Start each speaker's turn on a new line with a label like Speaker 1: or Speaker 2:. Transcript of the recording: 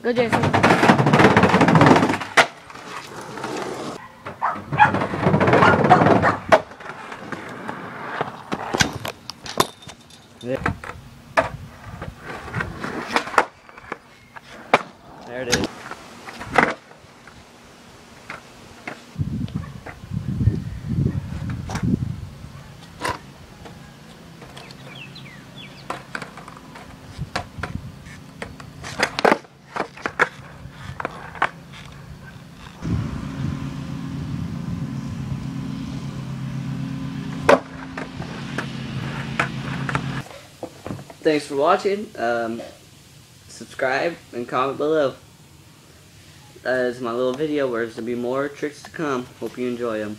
Speaker 1: Go, Jason.
Speaker 2: There. There it is. Thanks for watching. Um, subscribe and comment below. That is my little video where there's going to be more tricks to come. Hope you enjoy them.